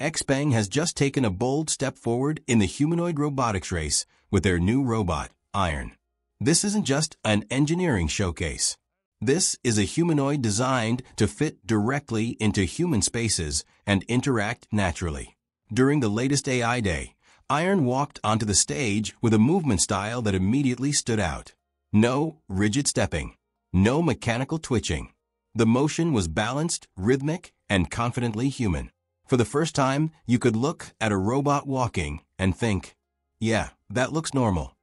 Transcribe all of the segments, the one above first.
XPeng has just taken a bold step forward in the humanoid robotics race with their new robot, Iron. This isn't just an engineering showcase. This is a humanoid designed to fit directly into human spaces and interact naturally. During the latest AI Day, Iron walked onto the stage with a movement style that immediately stood out. No rigid stepping, no mechanical twitching. The motion was balanced, rhythmic, and confidently human. For the first time, you could look at a robot walking and think, yeah, that looks normal.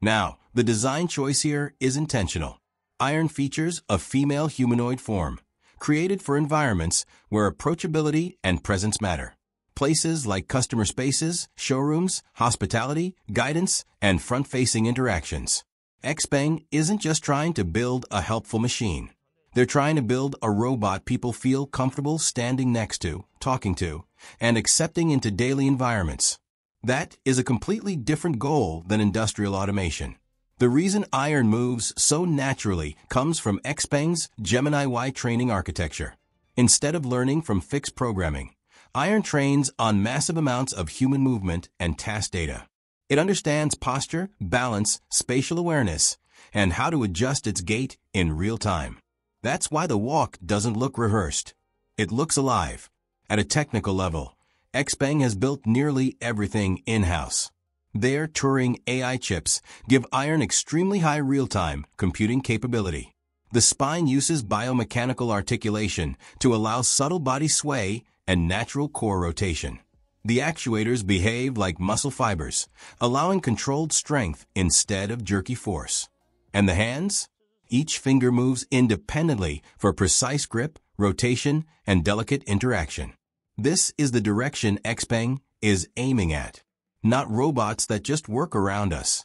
Now, the design choice here is intentional. Iron features a female humanoid form, created for environments where approachability and presence matter. Places like customer spaces, showrooms, hospitality, guidance, and front-facing interactions. XPeng isn't just trying to build a helpful machine. They're trying to build a robot people feel comfortable standing next to, talking to, and accepting into daily environments. That is a completely different goal than industrial automation. The reason Iron moves so naturally comes from XPeng's Gemini Y training architecture. Instead of learning from fixed programming, Iron trains on massive amounts of human movement and task data. It understands posture, balance, spatial awareness, and how to adjust its gait in real time. That's why the walk doesn't look rehearsed. It looks alive. At a technical level, XPeng has built nearly everything in-house. Their Turing AI chips give Iron extremely high real-time computing capability. The spine uses biomechanical articulation to allow subtle body sway and natural core rotation. The actuators behave like muscle fibers, allowing controlled strength instead of jerky force. And the hands? Each finger moves independently for precise grip, rotation, and delicate interaction. This is the direction XPeng is aiming at. Not robots that just work around us,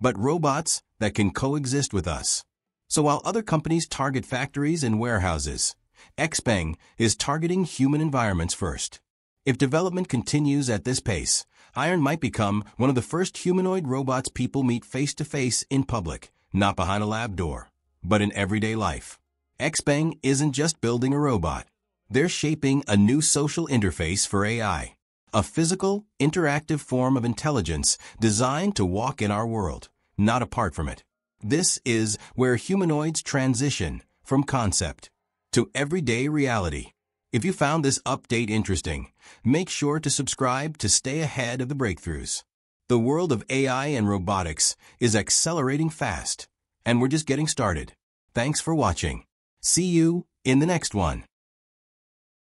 but robots that can coexist with us. So while other companies target factories and warehouses, XPeng is targeting human environments first. If development continues at this pace, Iron might become one of the first humanoid robots people meet face-to-face in public, not behind a lab door, but in everyday life. XPeng isn't just building a robot. They're shaping a new social interface for AI, a physical, interactive form of intelligence designed to walk in our world, not apart from it. This is where humanoids transition from concept to everyday reality. If you found this update interesting, make sure to subscribe to stay ahead of the breakthroughs. The world of AI and robotics is accelerating fast, and we're just getting started. Thanks for watching. See you in the next one.